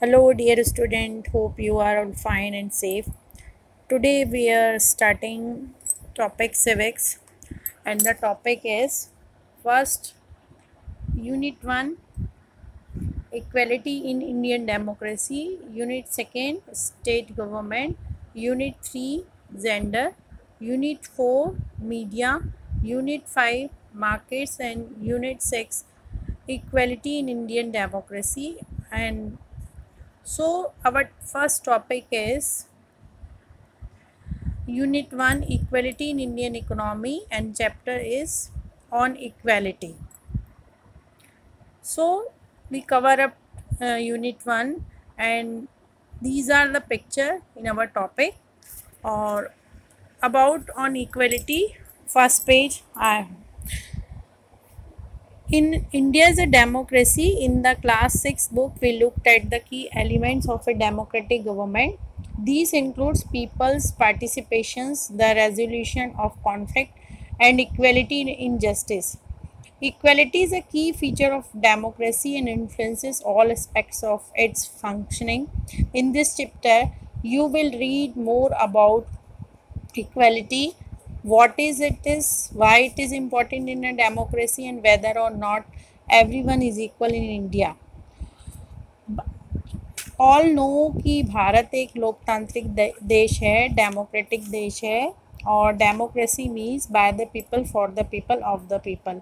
Hello, dear student. Hope you are all fine and safe. Today we are starting topic civics, and the topic is first unit 1 equality in Indian democracy, unit 2 state government, unit 3 gender, unit 4 media, unit 5 markets, and unit 6 equality in Indian democracy. And so, our first topic is unit 1 equality in Indian economy, and chapter is on equality. So, we cover up uh, unit 1 and these are the picture in our topic or about on equality first page I in India's a democracy. In the class 6 book we looked at the key elements of a democratic government. These includes people's participations the resolution of conflict and equality in justice. Equality is a key feature of democracy and influences all aspects of its functioning. In this chapter, you will read more about equality, what is it is, why it is important in a democracy and whether or not everyone is equal in India. All know कि भारत एक लोकतांत्रिक देश है democratic देश है और democracy means by the people for the people of the people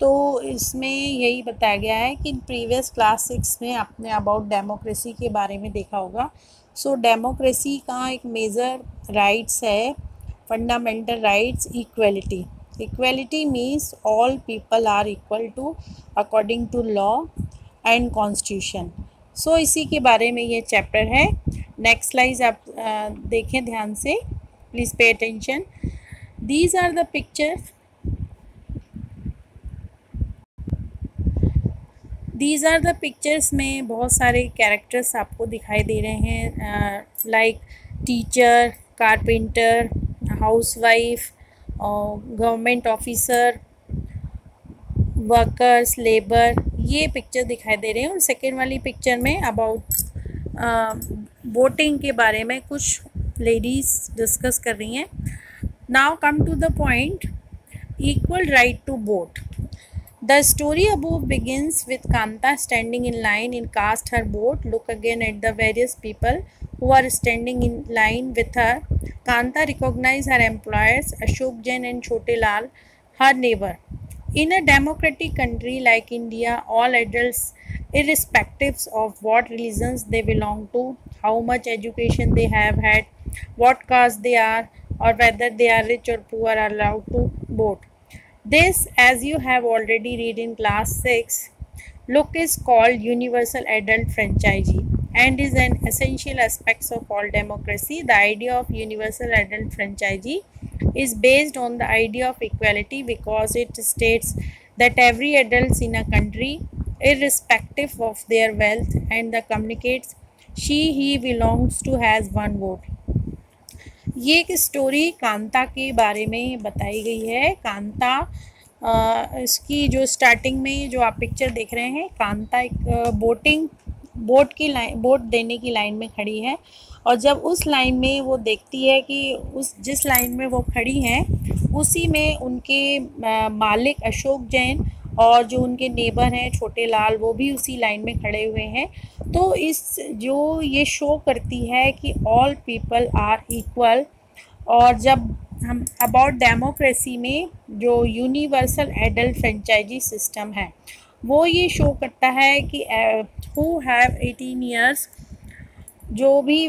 तो इसमें यही बताया गया है कि प्रीवियस क्लास सिक्स में आपने अबाउट डेमोक्रेसी के बारे में देखा होगा सो so, डेमोक्रेसी का एक मेजर राइट्स है fundamental rights equality equality means all people are equal to according to law and constitution so इसी के बारे में ये चैप्टर है। नेक्स्ट लाइज आप देखें ध्यान से। Please pay attention these are the these are the pictures में बहुत सारे कैरेक्टर्स आपको दिखाई दे रहे हैं। Like teacher carpenter housewife government officer workers labour ये पिक्चर दिखाई दे रहे हैं। और सेकेंड वाली पिक्चर में अबाउट वोटिंग के बारे में कुछ लेडीज़ डिस्कस कर रही हैं। Now come to the point equal right to vote The story above begins with Kanta standing in line in cast her vote. Look again at the various people. Who are standing in line with her. Kanta recognized her employers Ashok Jain and Chote Lal, her neighbor. In a democratic country like India, all adults, irrespective of what religions they belong to, how much education they have had, what caste they are, or whether they are rich or poor, are allowed to vote. This, as you have already read in class 6, look is called universal adult franchisee and is an essential aspect of all democracy. The idea of universal adult franchisee is based on the idea of equality because it states that every adult in a country, irrespective of their wealth and the communicates she he belongs to has one vote ये एक story Kanta के बारे में बताई गई है कांता इसकी जो स्टार्टिंग में जो आप पिक्चर देख रहे हैं कांता एक बोटिंग बोट की लाइन, बोट देने की लाइन में खड़ी है और जब उस लाइन में वो देखती है कि उस, जिस लाइन में वो खड़ी हैं, उसी में उनके मालिक अशोक जैन और जो उनके नेबर हैं, छोटे लाल, वो भी उसी लाइन में खड़े हुए हैं। तो इस, जो ये शो करती है कि ऑल पीपल आर इक्वल और जब हम अबाउट डेमोक्रेसी में जो यूनिवर्सल एडल्ट फ्रेंचाइजी सिस्टम है, वो ये शो करता है कि हु हैव एटीन ईयर्स जो भी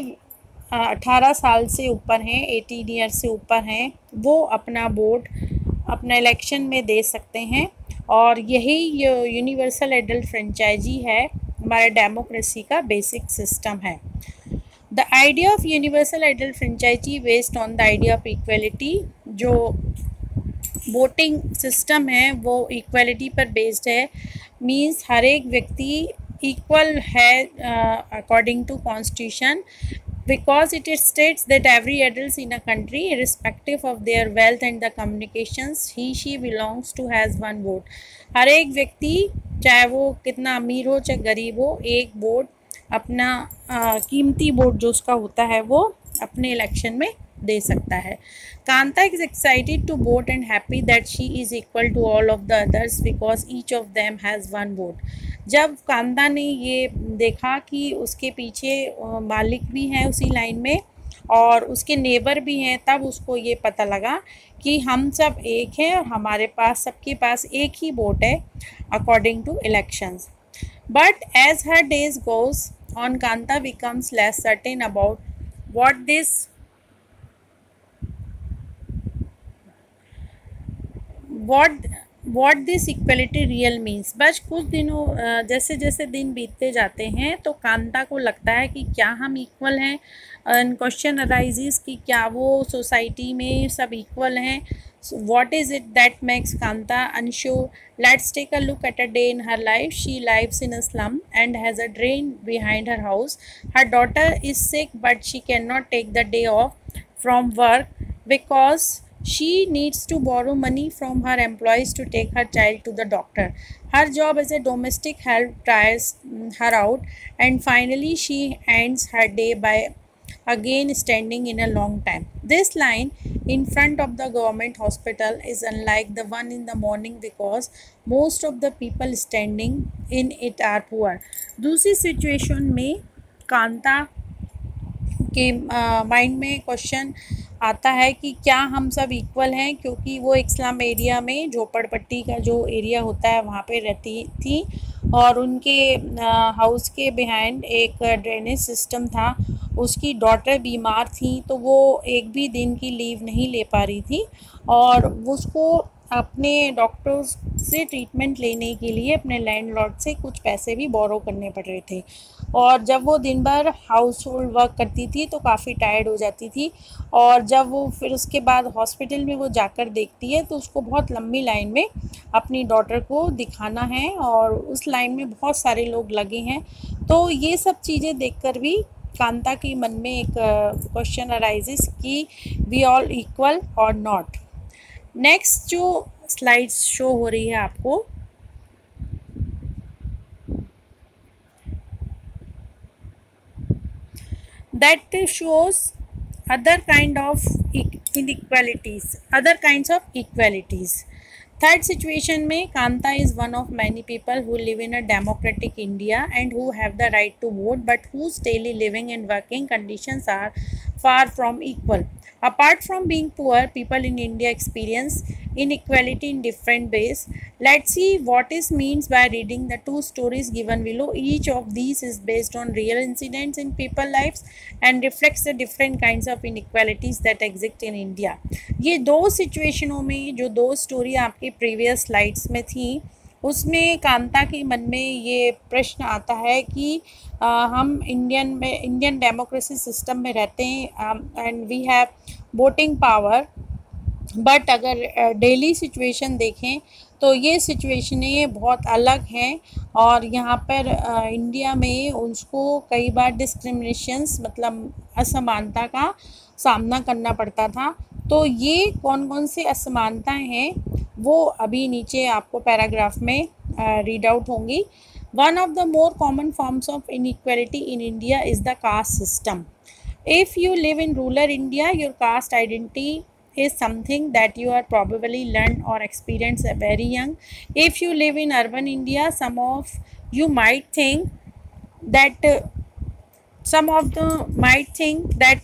अठारह साल से ऊपर हैं एटीन ईयर्स से ऊपर हैं, वो अपना वोट अपना इलेक्शन में दे सकते हैं। और यही यूनिवर्सल एडल्ट फ्रेंचाइजी है, हमारे डेमोक्रेसी का बेसिक सिस्टम है। The idea of universal adult franchise based on the idea of equality जो वोटिंग सिस्टम है, वो इक्वलिटी पर बेस्ड है। मींस हर एक व्यक्ति इक्वल है according to constitution because it it states that every adult in a country respective of their wealth and the communication he she belongs to has one vote हर एक व्यक्ति, चाहे वो कितना अमीर हो, चाहे गरीब हो, एक वोट अपना uh, कीमती वोट जो उसका होता है, वो अपने इलेक्शन में दे सकता है। Kanta is excited to vote and happy that she is equal to all of the others because each of them has one vote जब कांता ने ये देखा कि उसके पीछे मालिक भी हैं उसी लाइन में और उसके नेबर भी हैं, तब उसको ये पता लगा कि हम सब एक हैं और हमारे पास, सबके पास एक ही वोट है according to elections but as her days goes on Kanta becomes less certain about what this what what this equality real means बस कुछ दिनों जैसे जैसे दिन बीतते जाते हैं तो कांता को लगता है कि क्या हम इक्वल हैं? क्वेश्चन अराइजेस कि क्या वो सोसाइटी में सब इक्वल हैं? What is it that makes Kanta unsure let's take a look at a day in her life she lives in a slum and has a drain behind her house her daughter is sick but she can not take the day off from work because she needs to borrow money from her employees to take her child to the doctor. Her job as a domestic help tires her out and finally she ends her day by again standing in a long time. This line in front of the government hospital is unlike the one in the morning because most of the people standing in it are poor. दूसरी situation में कांता के mind में question आता है कि क्या हम सब इक्वल हैं, क्योंकि वो इस्लाम एरिया में झोपड़पट्टी का जो एरिया होता है, वहाँ पे रहती थी और उनके हाउस के बिहाइंड एक ड्रेनेज सिस्टम था। उसकी डॉटर बीमार थी तो वो एक भी दिन की लीव नहीं ले पा रही थी और उसको अपने डॉक्टर्स से ट्रीटमेंट लेने के लिए, अपने लैंडलॉर्ड से कुछ पैसे भी बोरो करने पड़ रहे थे। और जब वो दिन भर हाउस होल्ड वर्क करती थी तो काफ़ी टायर्ड हो जाती थी। और जब वो फिर उसके बाद हॉस्पिटल में वो जाकर देखती है तो उसको बहुत लंबी लाइन में अपनी डॉटर को दिखाना है और उस लाइन में बहुत सारे लोग लगे हैं। तो ये सब चीज़ें देखकर भी कांता के मन में एक क्वेश्चन अराइजेस कि we all equal or not next जो स्लाइड्स शो हो रही है आपको that shows other kind of inequalities other kinds of equalities. Third situation may kanta is one of many people who live in a democratic india and who have the right to vote but whose daily living and working conditions are far from equal. Apart from being poor, people in India experience inequality in different ways. Let's see what is means by reading the two stories given below. Each of these is based on real incidents in people lives and reflects the different kinds of inequalities that exist in India. ये दो सिचुएशनों में जो दो story आपके previous slides में थी उसमें कांता के मन में ये प्रश्न आता है कि आ, हम इंडियन में इंडियन डेमोक्रेसी सिस्टम में रहते हैं and we have voting power but अगर डेली सिचुएशन देखें तो ये सिचुएशनें बहुत अलग हैं और यहाँ पर इंडिया में उसको कई बार डिस्क्रिमिनेशंस मतलब असमानता का सामना करना पड़ता था। तो ये कौन कौन से असमानताएँ हैं, वो अभी नीचे आपको पैराग्राफ में रीड आउट होंगी। One of the more common forms of inequality in India is the caste system if you live in rural India your caste identity is something that you are probably learned or experienced very young. If you live in urban india some of you might think that uh, some of the might think that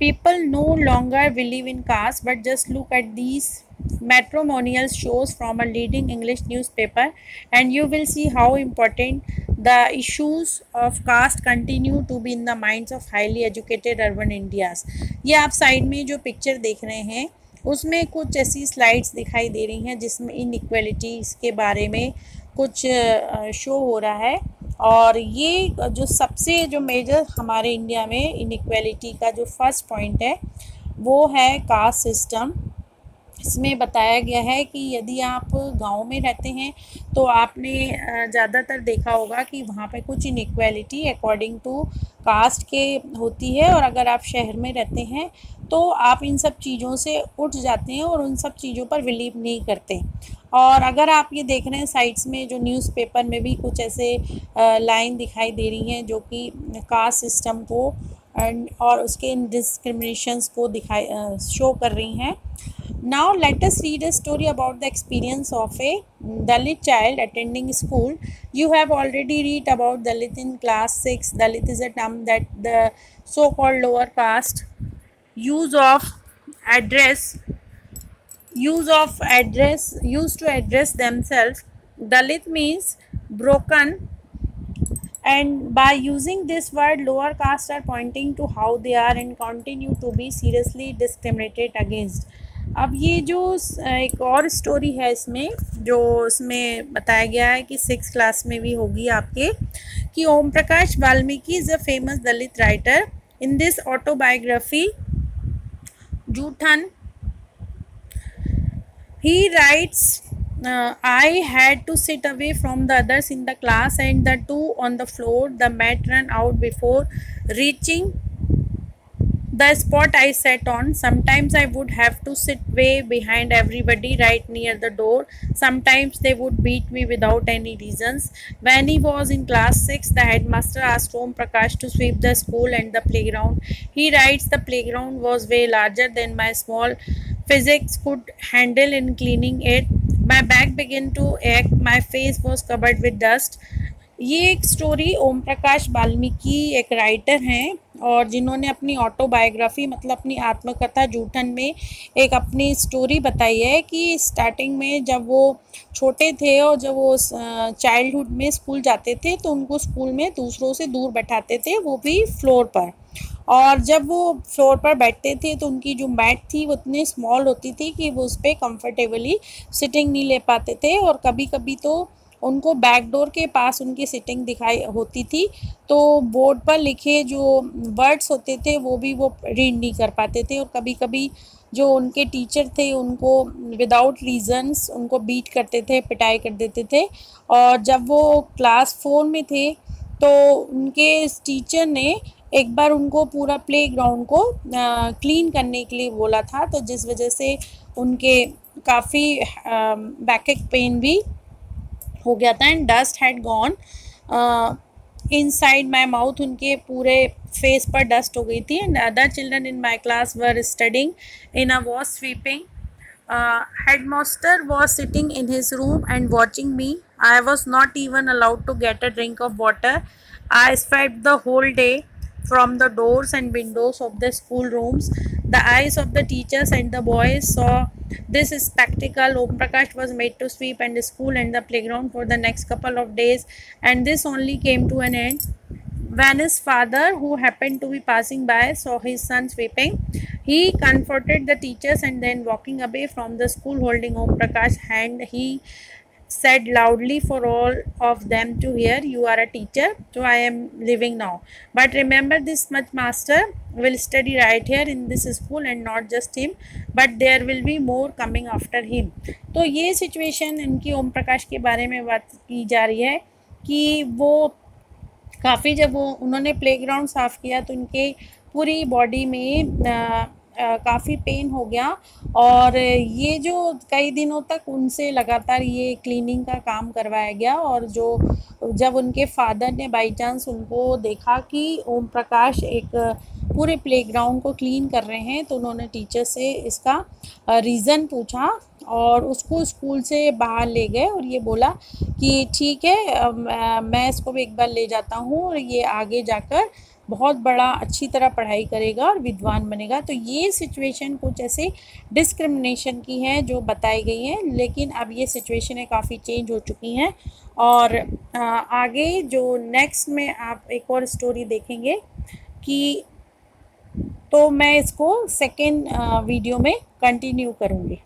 people no longer believe in caste but just look at these matrimonial shows from a leading English newspaper and you will see how important the issues of caste continue to be in the minds of highly educated urban Indias. ये आप side में जो picture देख रहे हैं उसमें कुछ ऐसी स्लाइड्स दिखाई दे रही हैं जिसमें इक्वलिटीज़ के बारे में कुछ शो हो रहा है और ये जो सबसे जो मेजर हमारे इंडिया में इनक्वलिटी का जो फ़र्स्ट पॉइंट है वो है कास्ट सिस्टम इसमें बताया गया है कि यदि आप गाँव में रहते हैं तो आपने ज़्यादातर देखा होगा कि वहाँ पे कुछ इनक्वालिटी अकॉर्डिंग टू कास्ट के होती है और अगर आप शहर में रहते हैं तो आप इन सब चीज़ों से उठ जाते हैं और उन सब चीज़ों पर बिलीव नहीं करते। और अगर आप ये देख रहे हैं साइट्स में, जो न्यूज़पेपर में भी कुछ ऐसे लाइन दिखाई दे रही हैं, जो कि कास्ट सिस्टम को और उसके इन डिस्क्रिमिनेशंस को दिखाई शो कर रही हैं Now let us read a story about the experience of a Dalit child attending school. You have already read about Dalit in class 6. Dalit is a term that the so-called lower caste use of address use of address used to address themselves. Dalit means broken and by using this word lower caste are pointing to how they are and continue to be seriously discriminated against अब ये जो एक और story है इसमें, जो इसमें बताया गया है कि सिक्स क्लास में भी होगी आपके, कि Om Prakash Valmiki is a famous Dalit writer in this autobiography Joothan he writes I had to sit away from the others in the class and the too on the floor the mat ran out before reaching the spot I sat on. Sometimes I would have to sit way behind everybody right near the door. Sometimes they would beat me without any reasons. When he was in class 6, the headmaster asked Om Prakash to sweep the school and the playground. He writes the playground was way larger than my small physics could handle in cleaning it. My back began to ache. My face was covered with dust. ये एक story ओम प्रकाश वाल्मीकि एक writer हैं और जिन्होंने अपनी autobiography मतलब अपनी आत्मकथा जूठन में एक अपनी स्टोरी बताई है कि स्टार्टिंग में जब वो छोटे थे और जब वो चाइल्डहुड में स्कूल जाते थे तो उनको स्कूल में दूसरों से दूर बैठाते थे, वो भी फ्लोर पर। और जब वो फ्लोर पर बैठते थे तो उनकी जो मैट थी, वो इतनी स्मॉल होती थी कि वो उस पर कम्फर्टेबली सिटिंग नहीं ले पाते थे और कभी कभी तो उनको बैक डोर के पास उनकी सिटिंग दिखाई होती थी तो बोर्ड पर लिखे जो वर्ड्स होते थे, वो भी वो रीड नहीं कर पाते थे और कभी कभी जो उनके टीचर थे, उनको विदाउट रीजंस उनको बीट करते थे, पिटाई कर देते थे और जब वो क्लास फोर में थे तो उनके टीचर ने एक बार उनको पूरा प्ले ग्राउंड को क्लीन करने के लिए बोला था तो जिस वजह से उनके काफ़ी बैक पेन भी हो गया था and dust had gone inside my mouth उनके पूरे फेस पर डस्ट हो गई थी and other children in my class were studying in a was sweeping head master was sitting in his room and watching me I was not even allowed to get a drink of water I spent the whole day from the doors and windows of the schoolrooms. The eyes of the teachers and the boys saw this spectacle. Om Prakash was made to sweep and the school and the playground for the next couple of days and this only came to an end when his father who happened to be passing by saw his son sweeping he comforted the teachers and then walking away from the school holding om prakash hand he said loudly for all of them to hear you are a teacher so i am leaving now but remember this much master will study right here in this school and not just him but there will be more coming after him तो ये situation इनकी ओम प्रकाश के बारे में बात की जा रही है कि वो काफ़ी जब वो उन्होंने प्लेग्राउंड साफ़ किया तो उनके पूरी बॉडी में आ, काफ़ी पेन हो गया। और ये जो कई दिनों तक उनसे लगातार ये क्लीनिंग का काम करवाया गया और जो जब उनके फादर ने बाई चांस उनको देखा कि ओम प्रकाश एक पूरे प्लेग्राउंड को क्लीन कर रहे हैं तो उन्होंने टीचर से इसका रीज़न पूछा और उसको स्कूल से बाहर ले गए और ये बोला कि ठीक है मैं इसको भी एक बार ले जाता हूँ और ये आगे जाकर बहुत बड़ा अच्छी तरह पढ़ाई करेगा और विद्वान बनेगा। तो ये सिचुएशन कुछ ऐसे डिस्क्रिमिनेशन की है जो बताई गई हैं, लेकिन अब ये सिचुएशनें काफ़ी चेंज हो चुकी हैं। और आगे जो नेक्स्ट में आप एक और स्टोरी देखेंगे कि तो मैं इसको सेकेंड वीडियो में कंटिन्यू करूँगी।